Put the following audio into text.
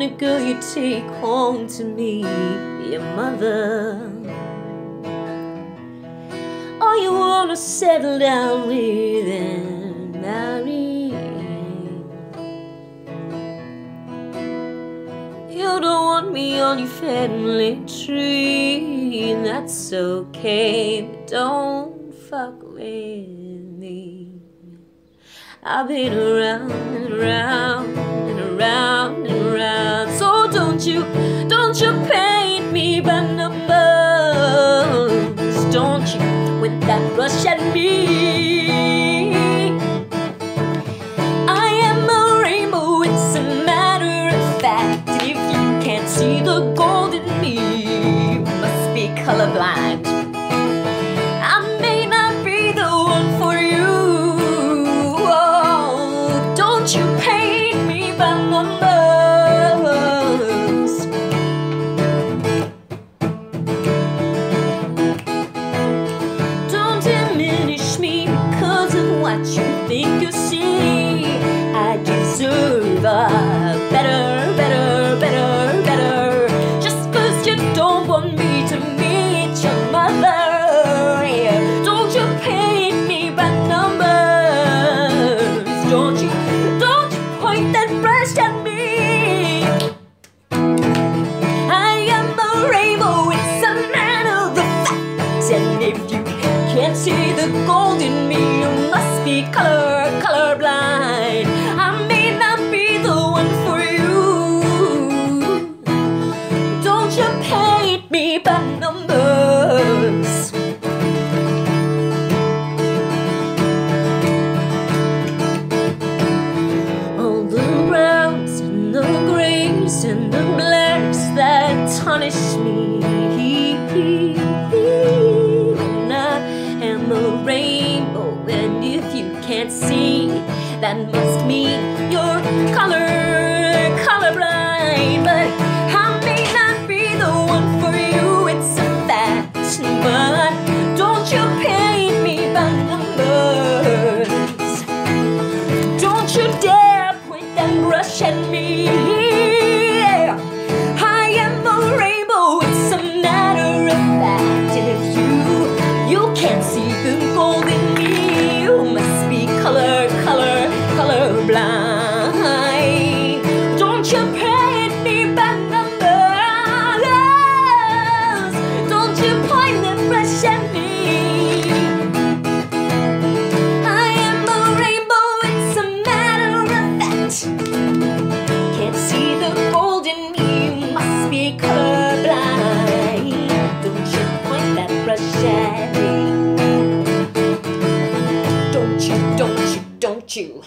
kind of girl you take home to me, your mother. Or you wanna settle down with and marry. You don't want me on your family tree, and that's okay, but don't fuck with me. I've been around and around and around and around. So don't you, don't you paint me by numbers. Don't you with that rush at me. Think you see. I deserve a blacks that tarnish me. And a rainbow, and if you can't see, that must mean you're color, can't see the gold in me, you must be color, color, color blind. Don't you paint me by numbers. Don't you point that brush at me. I am a rainbow, it's a matter of fact. Can't see the gold in me, you must be colorblind. Don't you point that brush at me. You,